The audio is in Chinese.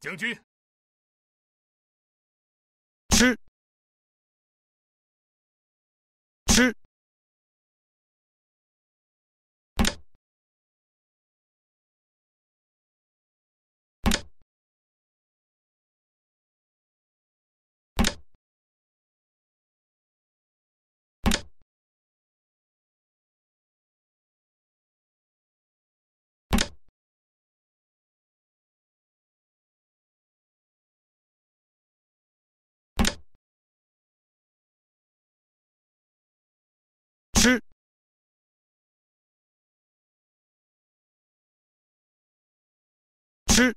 将军，吃，